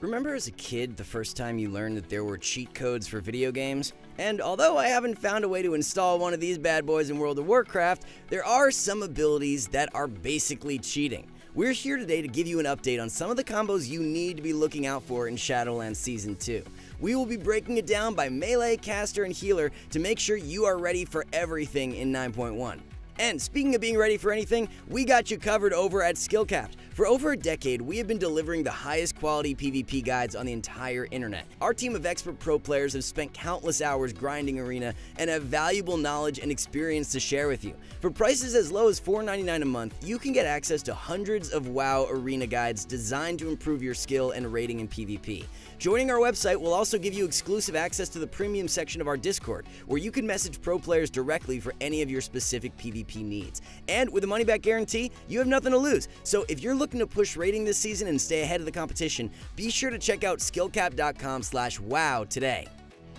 Remember as a kid the first time you learned that there were cheat codes for video games? And although I haven't found a way to install one of these bad boys in World of Warcraft, there are some abilities that are basically cheating. We're here today to give you an update on some of the combos you need to be looking out for in Shadowlands Season 2. We will be breaking it down by melee, caster, and healer to make sure you are ready for everything in 9.1. And speaking of being ready for anything, we got you covered over at Skillcapped. For over a decade, we have been delivering the highest quality PvP guides on the entire internet. Our team of expert pro players have spent countless hours grinding Arena and have valuable knowledge and experience to share with you. For prices as low as $4.99 a month, you can get access to hundreds of WoW Arena guides designed to improve your skill and rating in PvP. Joining our website will also give you exclusive access to the premium section of our Discord, where you can message pro players directly for any of your specific PvP needs. And with a money back guarantee, you have nothing to lose. So if you're looking to push rating this season and stay ahead of the competition, be sure to check out skillcap.com slash wow today.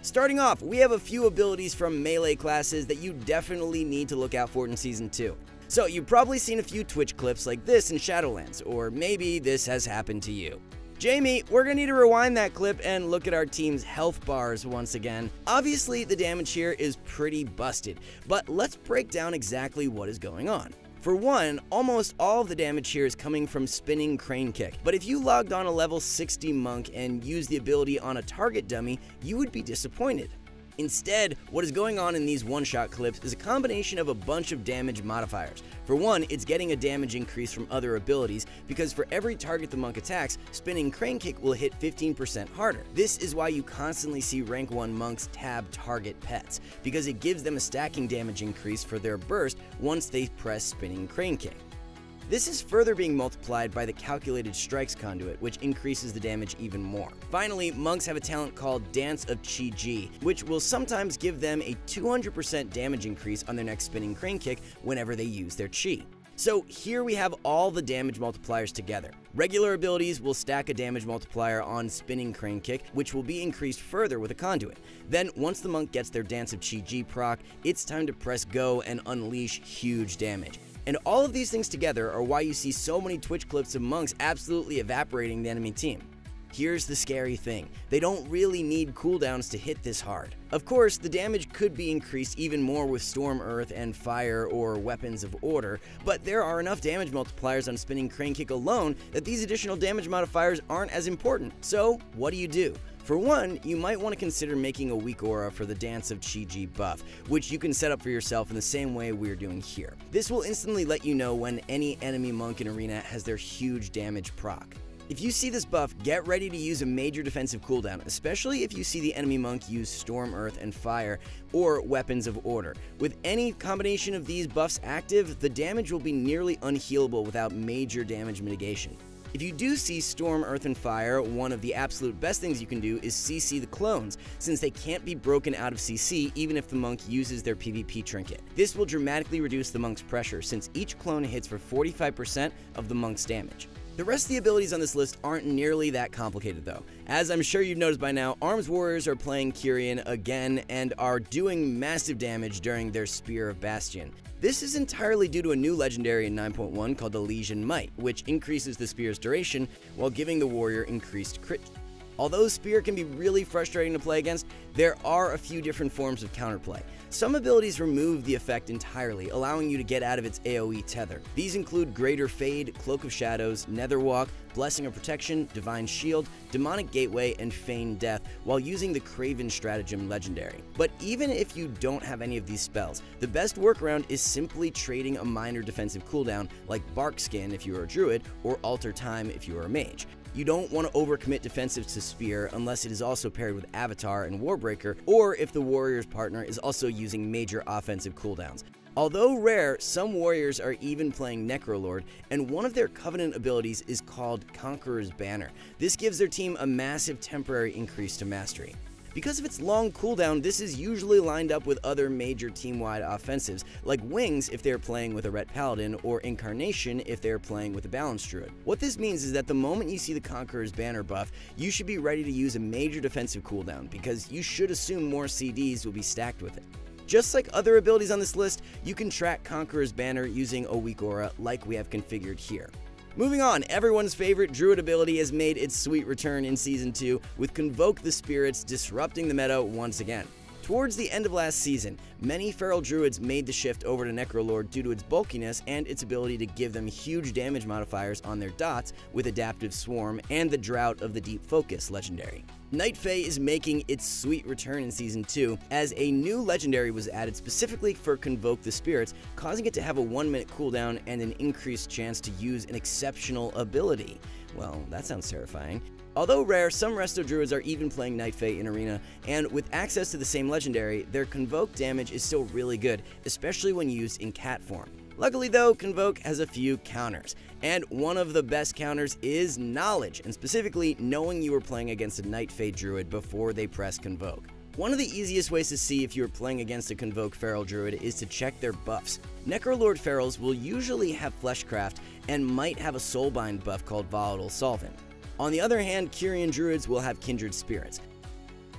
Starting off, we have a few abilities from melee classes that you definitely need to look out for in Season 2. So you've probably seen a few Twitch clips like this in Shadowlands, or maybe this has happened to you. Jamie, we're gonna need to rewind that clip and look at our team's health bars once again. Obviously, the damage here is pretty busted, but let's break down exactly what is going on. For one, almost all of the damage here is coming from spinning crane kick, but if you logged on a level 60 monk and used the ability on a target dummy, you would be disappointed. Instead, what is going on in these one-shot clips is a combination of a bunch of damage modifiers. For one, it's getting a damage increase from other abilities, because for every target the monk attacks, spinning Crane Kick will hit 15% harder. This is why you constantly see rank 1 monks tab target pets, because it gives them a stacking damage increase for their burst once they press spinning Crane Kick. This is further being multiplied by the calculated strikes conduit, which increases the damage even more. Finally, monks have a talent called Dance of Chi Ji, which will sometimes give them a 200% damage increase on their next spinning crane kick whenever they use their Chi. So here we have all the damage multipliers together. Regular abilities will stack a damage multiplier on Spinning Crane Kick, which will be increased further with a Conduit. Then, once the monk gets their Dance of Chi Ji proc, it's time to press go and unleash huge damage. And all of these things together are why you see so many Twitch clips of monks absolutely evaporating the enemy team. Here's the scary thing, they don't really need cooldowns to hit this hard. Of course, the damage could be increased even more with Storm Earth and Fire or Weapons of Order, but there are enough damage multipliers on Spinning Crane Kick alone that these additional damage modifiers aren't as important. So, what do you do? For one, you might want to consider making a weak aura for the Dance of Chi-Ji buff, which you can set up for yourself in the same way we're doing here. This will instantly let you know when any enemy monk in arena has their huge damage proc. If you see this buff, get ready to use a major defensive cooldown, especially if you see the enemy monk use Storm, Earth, and Fire, or Weapons of Order. With any combination of these buffs active, the damage will be nearly unhealable without major damage mitigation. If you do see Storm, Earth, and Fire, one of the absolute best things you can do is CC the clones, since they can't be broken out of CC even if the monk uses their PvP trinket. This will dramatically reduce the monk's pressure, since each clone hits for 45% of the monk's damage. The rest of the abilities on this list aren't nearly that complicated though. As I'm sure you've noticed by now, Arms Warriors are playing Kyrian again and are doing massive damage during their Spear of Bastion. This is entirely due to a new legendary in 9.1 called the Elysian Might, which increases the spear's duration while giving the warrior increased crit. Although Spear can be really frustrating to play against, there are a few different forms of counterplay. Some abilities remove the effect entirely, allowing you to get out of its AoE tether. These include Greater Fade, Cloak of Shadows, Netherwalk, Blessing of Protection, Divine Shield, Demonic Gateway, and Feign Death, while using the Craven Stratagem Legendary. But even if you don't have any of these spells, the best workaround is simply trading a minor defensive cooldown like Bark Skin if you are a Druid, or Alter Time if you are a Mage. You don't want to overcommit defensive to Spear unless it is also paired with Avatar and Warbreaker, or if the warrior's partner is also using major offensive cooldowns. Although rare, some warriors are even playing Necrolord, and one of their Covenant abilities is called Conqueror's Banner. This gives their team a massive temporary increase to mastery. Because of its long cooldown, this is usually lined up with other major team-wide offensives, like Wings if they're playing with a Ret Paladin, or Incarnation if they're playing with a Balance Druid. What this means is that the moment you see the Conqueror's Banner buff, you should be ready to use a major defensive cooldown, because you should assume more CDs will be stacked with it. Just like other abilities on this list, you can track Conqueror's Banner using a weak aura like we have configured here. Moving on, everyone's favorite Druid ability has made its sweet return in Season 2, with Convoke the Spirits disrupting the meta once again. Towards the end of last season, many Feral Druids made the shift over to Necrolord due to its bulkiness and its ability to give them huge damage modifiers on their dots with Adaptive Swarm and the Draught of the Deep Focus legendary. Night Fae is making its sweet return in Season 2, as a new legendary was added specifically for Convoke the Spirits, causing it to have a 1 minute cooldown and an increased chance to use an exceptional ability. Well, that sounds terrifying. Although rare, some Resto Druids are even playing Night Fae in Arena, and with access to the same legendary, their Convoke damage is still really good, especially when used in cat form. Luckily though, Convoke has a few counters, and one of the best counters is Knowledge, and specifically knowing you are playing against a Night Fae Druid before they press Convoke. One of the easiest ways to see if you are playing against a Convoke Feral Druid is to check their buffs. Necrolord Ferals will usually have Fleshcraft and might have a Soulbind buff called Volatile Solvent. On the other hand, Kyrian Druids will have Kindred Spirits.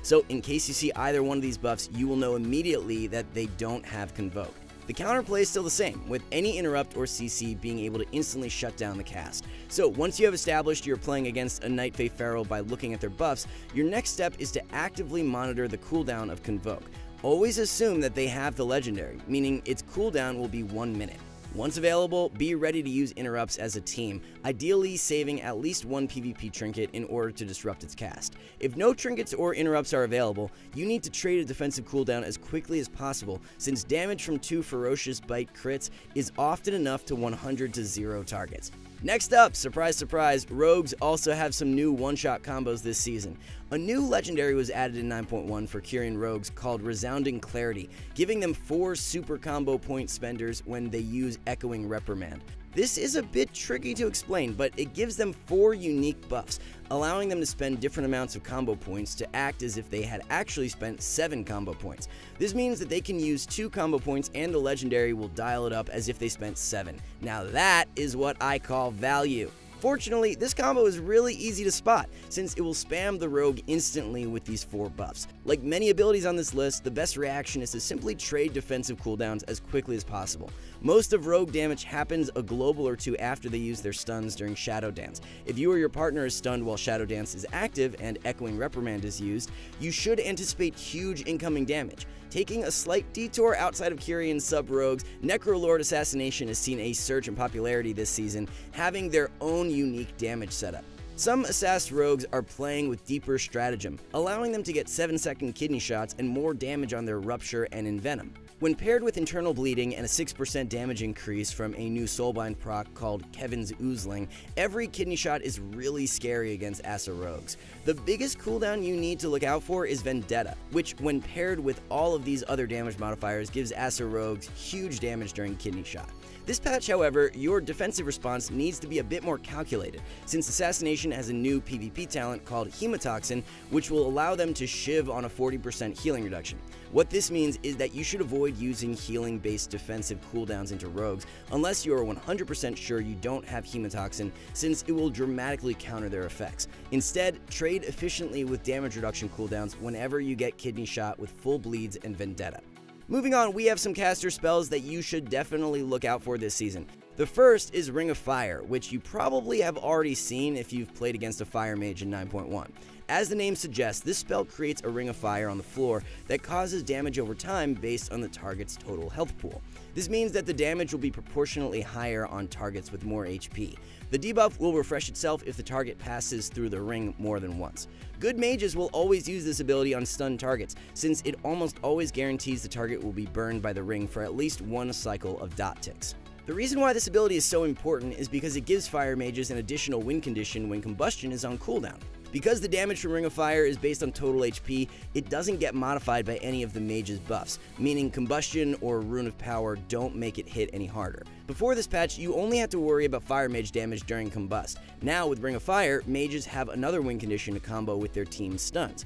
So in case you see either one of these buffs, you will know immediately that they don't have Convoke. The counterplay is still the same, with any interrupt or CC being able to instantly shut down the cast. So once you have established you're playing against a Night Fae Feral by looking at their buffs, your next step is to actively monitor the cooldown of Convoke. Always assume that they have the legendary, meaning its cooldown will be 1 minute. Once available, be ready to use interrupts as a team, ideally saving at least one PvP trinket in order to disrupt its cast. If no trinkets or interrupts are available, you need to trade a defensive cooldown as quickly as possible, since damage from two ferocious bite crits is often enough to 100 to 0 targets. Next up, surprise surprise, Rogues also have some new one-shot combos this season. A new legendary was added in 9.1 for Kyrian Rogues called Resounding Clarity, giving them 4 super combo point spenders when they use Echoing Reprimand. This is a bit tricky to explain, but it gives them 4 unique buffs, allowing them to spend different amounts of combo points to act as if they had actually spent 7 combo points. This means that they can use 2 combo points and the legendary will dial it up as if they spent 7. Now that is what I call value. Fortunately, this combo is really easy to spot, since it will spam the rogue instantly with these 4 buffs. Like many abilities on this list, the best reaction is to simply trade defensive cooldowns as quickly as possible. Most of rogue damage happens a global or two after they use their stuns during Shadow Dance. If you or your partner is stunned while Shadow Dance is active and Echoing Reprimand is used, you should anticipate huge incoming damage. Taking a slight detour outside of Kyrian sub-rogues, Necrolord Assassination has seen a surge in popularity this season, having their own unique damage setup. Some Assass rogues are playing with deeper stratagem, allowing them to get 7 second kidney shots and more damage on their Rupture and Envenom. When paired with internal bleeding and a 6% damage increase from a new Soulbind proc called Kevin's Oozeling, every kidney shot is really scary against Assa rogues. The biggest cooldown you need to look out for is Vendetta, which when paired with all of these other damage modifiers gives Assa rogues huge damage during kidney shot. This patch, however, your defensive response needs to be a bit more calculated, since Assassination has a new PvP talent called Hemotoxin, which will allow them to shiv on a 40% healing reduction. What this means is that you should avoid using healing based defensive cooldowns into rogues unless you are 100% sure you don't have Hemotoxin, since it will dramatically counter their effects. Instead, trade efficiently with damage reduction cooldowns whenever you get Kidney Shot with full bleeds and Vendetta. Moving on, we have some caster spells that you should definitely look out for this season. The first is Ring of Fire, which you probably have already seen if you've played against a Fire Mage in 9.1. As the name suggests, this spell creates a ring of fire on the floor that causes damage over time based on the target's total health pool. This means that the damage will be proportionally higher on targets with more HP. The debuff will refresh itself if the target passes through the ring more than once. Good mages will always use this ability on stunned targets, since it almost always guarantees the target will be burned by the ring for at least one cycle of dot ticks. The reason why this ability is so important is because it gives fire mages an additional win condition when combustion is on cooldown. Because the damage from Ring of Fire is based on total HP, it doesn't get modified by any of the mage's buffs, meaning Combustion or Rune of Power don't make it hit any harder. Before this patch, you only had to worry about Fire Mage damage during Combust. Now, with Ring of Fire, mages have another win condition to combo with their team's stuns.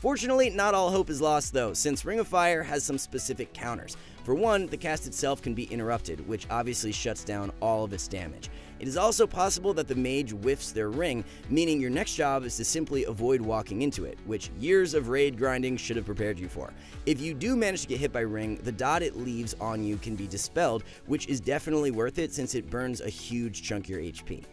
Fortunately, not all hope is lost though, since Ring of Fire has some specific counters. For one, the cast itself can be interrupted, which obviously shuts down all of its damage. It is also possible that the mage whiffs their ring, meaning your next job is to simply avoid walking into it, which years of raid grinding should have prepared you for. If you do manage to get hit by ring, the dot it leaves on you can be dispelled, which is definitely worth it since it burns a huge chunk of your HP.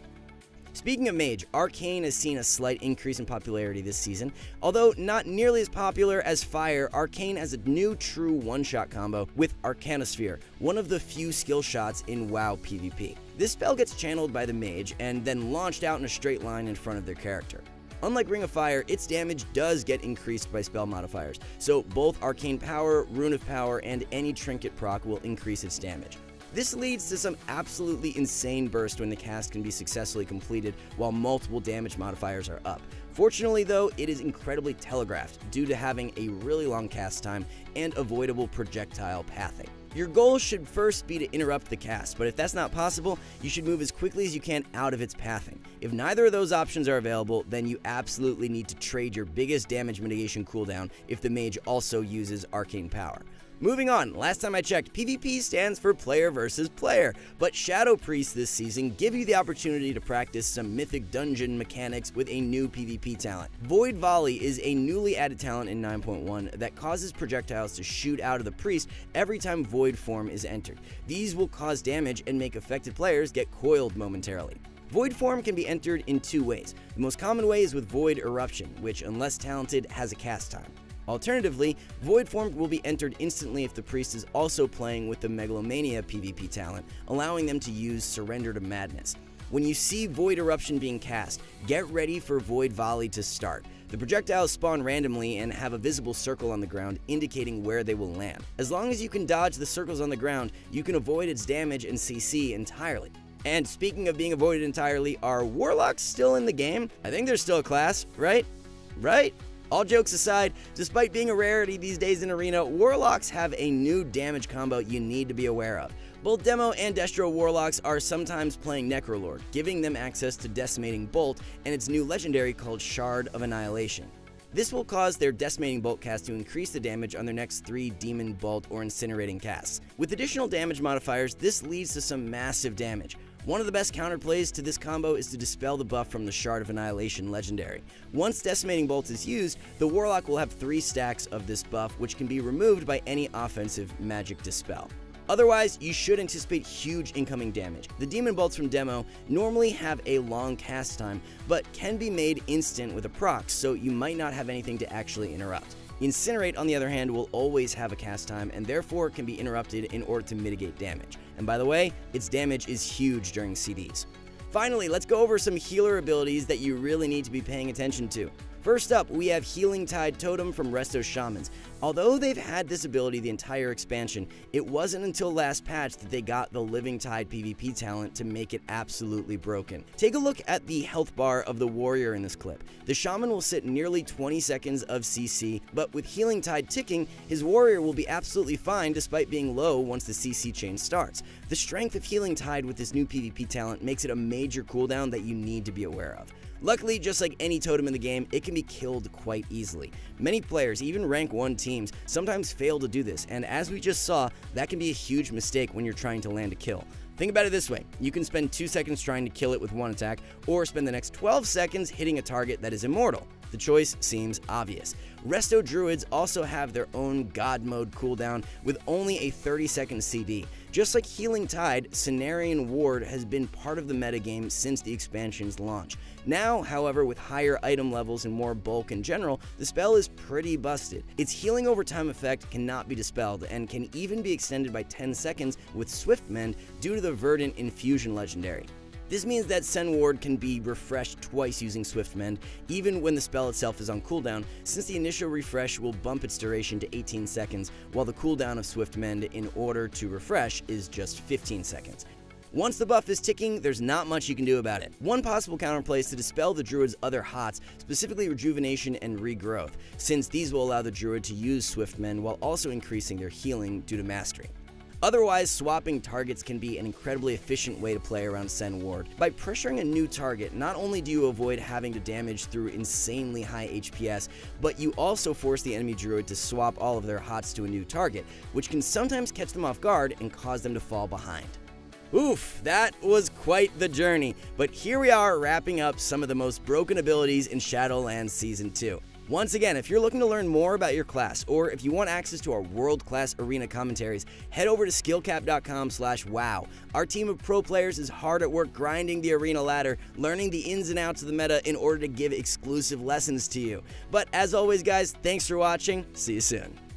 Speaking of Mage, Arcane has seen a slight increase in popularity this season. Although not nearly as popular as Fire, Arcane has a new true one-shot combo with Arcanosphere, one of the few skill shots in WoW PvP. This spell gets channeled by the Mage and then launched out in a straight line in front of their character. Unlike Ring of Fire, its damage does get increased by spell modifiers, so both Arcane Power, Rune of Power, and any Trinket proc will increase its damage. This leads to some absolutely insane burst when the cast can be successfully completed while multiple damage modifiers are up. Fortunately though, it is incredibly telegraphed due to having a really long cast time and avoidable projectile pathing. Your goal should first be to interrupt the cast, but if that's not possible, you should move as quickly as you can out of its pathing. If neither of those options are available, then you absolutely need to trade your biggest damage mitigation cooldown if the mage also uses arcane power. Moving on, last time I checked, PvP stands for player versus player, but Shadow Priests this season give you the opportunity to practice some mythic dungeon mechanics with a new PvP talent. Void Volley is a newly added talent in 9.1 that causes projectiles to shoot out of the priest every time Void form is entered. These will cause damage and make affected players get coiled momentarily. Void form can be entered in two ways. The most common way is with Void Eruption, which, unless talented, has a cast time. Alternatively, Void Form will be entered instantly if the priest is also playing with the Megalomania PvP talent, allowing them to use Surrender to Madness. When you see Void Eruption being cast, get ready for Void Volley to start. The projectiles spawn randomly and have a visible circle on the ground indicating where they will land. As long as you can dodge the circles on the ground, you can avoid its damage and CC entirely. And speaking of being avoided entirely, are Warlocks still in the game? I think they're still a class, right? Right? All jokes aside, despite being a rarity these days in Arena, Warlocks have a new damage combo you need to be aware of. Both Demo and Destro Warlocks are sometimes playing Necrolord, giving them access to Decimating Bolt and its new legendary called Shard of Annihilation. This will cause their Decimating Bolt cast to increase the damage on their next three Demon Bolt or Incinerating casts. With additional damage modifiers, this leads to some massive damage, one of the best counterplays to this combo is to dispel the buff from the Shard of Annihilation legendary. Once Decimating Bolt is used, the Warlock will have 3 stacks of this buff, which can be removed by any offensive magic dispel. Otherwise, you should anticipate huge incoming damage. The Demon Bolts from Demo normally have a long cast time, but can be made instant with a proc, so you might not have anything to actually interrupt. Incinerate, on the other hand, will always have a cast time and therefore can be interrupted in order to mitigate damage. And by the way, its damage is huge during CDs. Finally, let's go over some healer abilities that you really need to be paying attention to. First up, we have Healing Tide Totem from Resto Shamans. Although they've had this ability the entire expansion, it wasn't until last patch that they got the Living Tide PvP talent to make it absolutely broken. Take a look at the health bar of the warrior in this clip. The shaman will sit nearly 20 seconds of CC, but with Healing Tide ticking, his warrior will be absolutely fine despite being low once the CC chain starts. The strength of Healing Tide with this new PvP talent makes it a major cooldown that you need to be aware of. Luckily, just like any totem in the game, it can be killed quite easily. Many players, even rank 1 teams, sometimes fail to do this, and as we just saw, that can be a huge mistake when you're trying to land a kill. Think about it this way you can spend 2 seconds trying to kill it with one attack, or spend the next 12 seconds hitting a target that is immortal. The choice seems obvious. Resto Druids also have their own God mode cooldown with only a 30 second CD. Just like Healing Tide, Cenarion Ward has been part of the metagame since the expansion's launch. Now, however, with higher item levels and more bulk in general, the spell is pretty busted. Its healing over time effect cannot be dispelled and can even be extended by 10 seconds with Swift Mend due to the Verdant Infusion legendary. This means that Cen Ward can be refreshed twice using Swift Mend, even when the spell itself is on cooldown, since the initial refresh will bump its duration to 18 seconds, while the cooldown of Swift Mend in order to refresh is just 15 seconds. Once the buff is ticking, there's not much you can do about it. One possible counterplay is to dispel the druid's other hots, specifically rejuvenation and regrowth, since these will allow the druid to use Swift Mend while also increasing their healing due to mastery. Otherwise, swapping targets can be an incredibly efficient way to play around Cen Ward. By pressuring a new target, not only do you avoid having to damage through insanely high HPS, but you also force the enemy druid to swap all of their hots to a new target, which can sometimes catch them off guard and cause them to fall behind. Oof, that was quite the journey, but here we are wrapping up some of the most broken abilities in Shadowlands Season 2. Once again, if you're looking to learn more about your class, or if you want access to our world-class arena commentaries, head over to skillcap.com slash wow. Our team of pro players is hard at work grinding the arena ladder, learning the ins and outs of the meta in order to give exclusive lessons to you. But as always, guys, thanks for watching. See you soon.